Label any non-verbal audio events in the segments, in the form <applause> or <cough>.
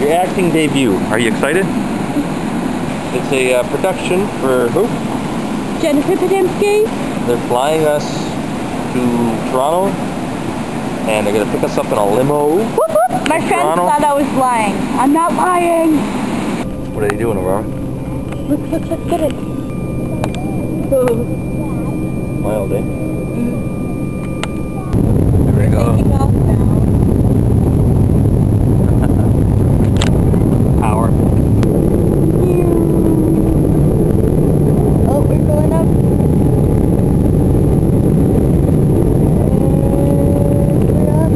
Your acting debut. Are you excited? It's a uh, production for who? Jennifer Podemski. They're flying us to Toronto, and they're gonna pick us up in a limo. Whoop, whoop. My friends Toronto. thought I was lying. I'm not lying. What are they doing, Aurora? Look, look, look, get it. Oh. Wild, eh? There we go. Taking off now. Power. Oh, we're going up. And we're up.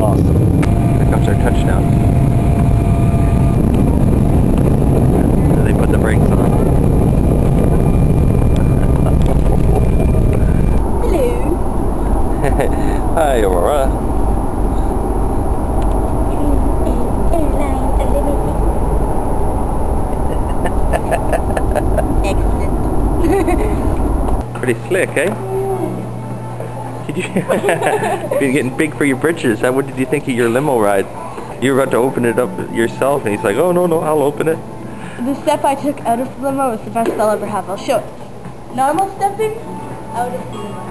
Awesome. Here comes our touchdown. So they put the brakes on. Hello. Hi, Aurora. Airline Excellent. Eh? Did you? <laughs> You're getting big for your britches. How, what did you think of your limo ride? You were about to open it up yourself, and he's like, "Oh no, no, I'll open it." the step I took out of the limo was the best I'll ever have. I'll show it. Normal stepping, out of the limo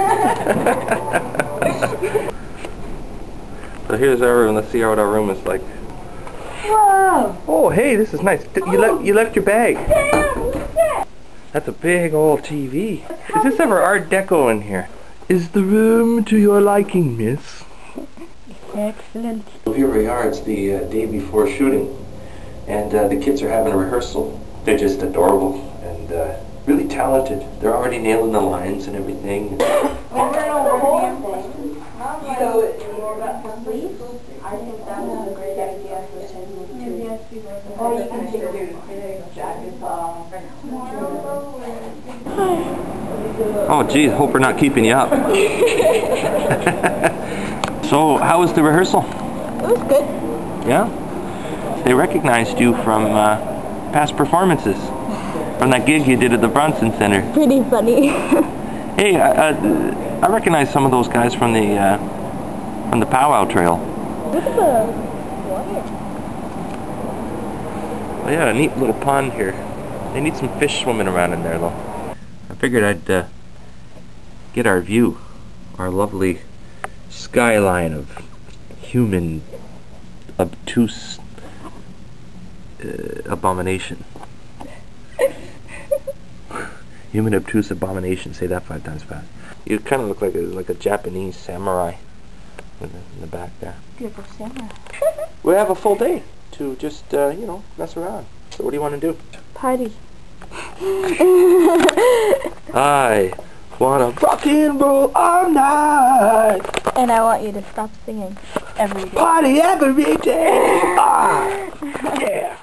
<laughs> So here's our room. Let's see what our room is like. Whoa! Oh, hey, this is nice. You left you left your bag. That's a big old TV. Is this ever Art Deco in here? Is the room to your liking, miss? Excellent. Here we are. It's the uh, day before shooting, and uh, the kids are having a rehearsal. They're just adorable and uh, really talented. They're already nailing the lines and everything. Oh, geez, hope we're not keeping you up. <laughs> so, how was the rehearsal? It was good. Yeah? They recognized you from uh, past performances. From that gig you did at the Bronson Center. Pretty funny. <laughs> Hey, uh, uh, I recognize some of those guys from the uh, from the Powwow Trail. Look at the water. Oh, yeah, a neat little pond here. They need some fish swimming around in there, though. I figured I'd uh, get our view, our lovely skyline of human obtuse uh, abomination. <laughs> human obtuse abomination. Say that five times fast. You kind of look like a like a Japanese samurai in the, in the back there. Beautiful <laughs> samurai. We have a full day to just uh, you know mess around. So what do you want to do? Party. <laughs> I wanna rock and roll all night, And I want you to stop singing every day. party every day. Ah, yeah.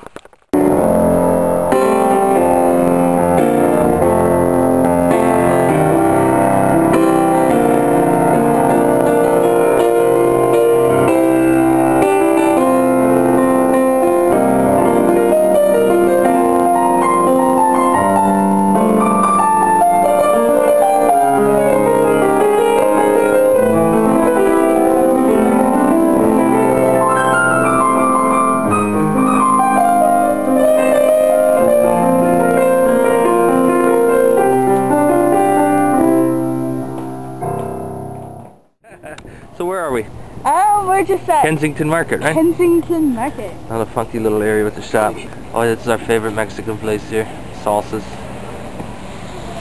Just at Kensington Market, right? Kensington Market. Another funky little area with the shop. Oh, this is our favorite Mexican place here. Salsas.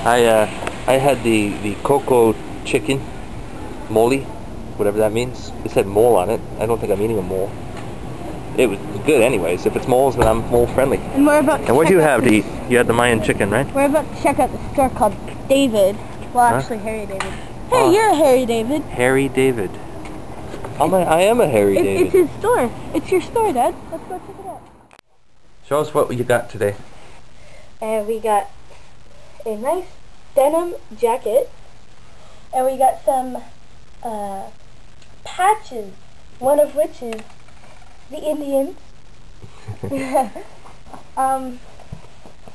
I uh, I had the the coco chicken, mole, whatever that means. It said mole on it. I don't think I'm eating a mole. It was good anyways. If it's moles, then I'm mole friendly. And we're about And what do you have to eat? You had the Mayan chicken, right? We're about to check out the store called David. Well, Huh? actually, Harry David. Hey, you're Harry David. Harry David. I'm a, I am a Harry It, David. it's his store. It's your store, Dad. Let's go check it out. Show us what you got today. And we got a nice denim jacket. And we got some uh, patches, one of which is the Indians. <laughs> um,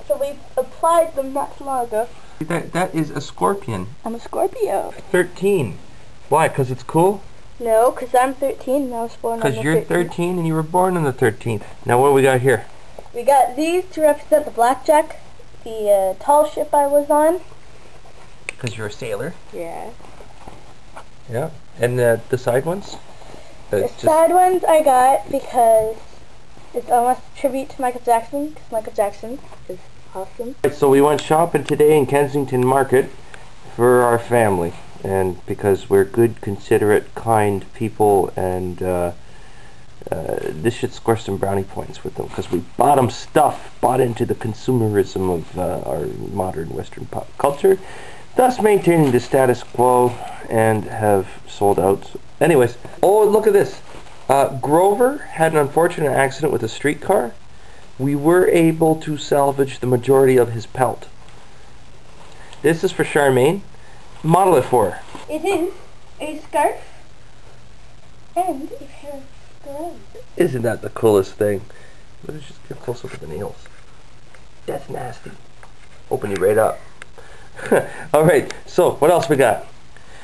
so we applied them not too long ago. That, that is a scorpion. I'm a Scorpio. 13. Why? Because it's cool? No, because I'm 13 and I was born on the Because you're 13th. 13 and you were born on the 13th. Now what do we got here? We got these to represent the blackjack, the uh, tall ship I was on. Because you're a sailor. Yeah. Yeah. And uh, the side ones? Uh, The side ones I got because it's almost a tribute to Michael Jackson, because Michael Jackson is awesome. Right, So we went shopping today in Kensington Market for our family, and because we're good, considerate, kind people, and uh, uh, this should score some brownie points with them because we bought them stuff, bought into the consumerism of uh, our modern Western pop culture, thus maintaining the status quo and have sold out. Anyways, oh look at this. Uh, Grover had an unfortunate accident with a streetcar we were able to salvage the majority of his pelt. This is for Charmaine. Model it for her. It is a scarf and a pair of gloves. Isn't that the coolest thing? Let's just get close up at the nails. That's nasty. Open you right up. <laughs> Alright, so what else we got?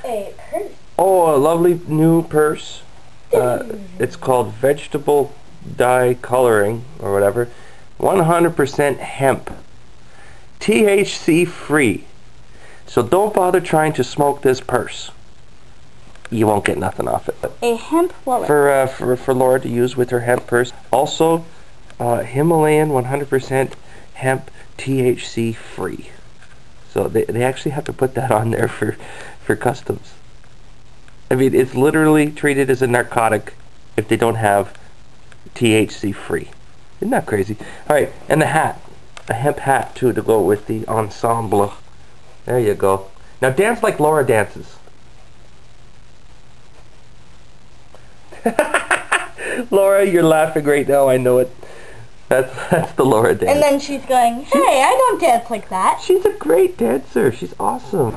A purse. Oh, a lovely new purse. <clears throat> Uh, it's called Vegetable Dye Coloring, or whatever. 100% hemp. THC free. So don't bother trying to smoke this purse. You won't get nothing off it. A hemp wallet. For, uh, for, for Laura to use with her hemp purse. Also, uh, Himalayan 100% hemp THC free. So they, they actually have to put that on there for, for customs. I mean, it's literally treated as a narcotic if they don't have THC free. Isn't that crazy? Alright, and the hat. A hemp hat, too, to go with the ensemble. There you go. Now dance like Laura dances. <laughs> Laura, you're laughing right now, I know it. That's, <laughs> that's the Laura dance. and then she's going, hey, I don't dance like that. She's a great dancer. She's awesome.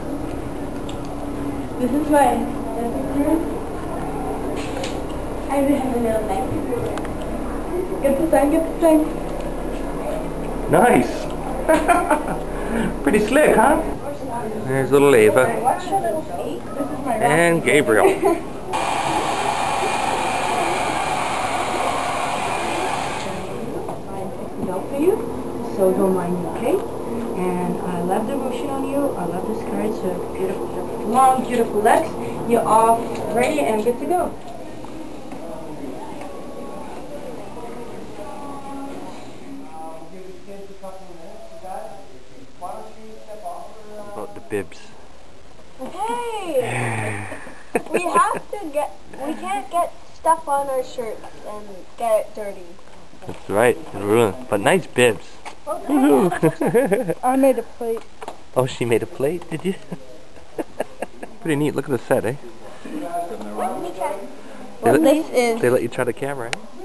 This is my dancing room. I have a little neck. Get the sign, get the sign. Nice. <laughs> Pretty slick, huh? There's little Ava. This and Gabriel. So don't mind me, okay? And I love the motion on you. I love the skirt. So beautiful, long, beautiful legs. You're all ready and good to go. About the bibs. Hey! we have <laughs> to get, we can't get stuff on our shirts and get it dirty. That's right. Ruined. But nice bibs. <laughs> I made a plate. Oh, she made a plate, did you? <laughs> Pretty neat. Look at the set, eh? They Well, let, this is they let you try the camera, eh?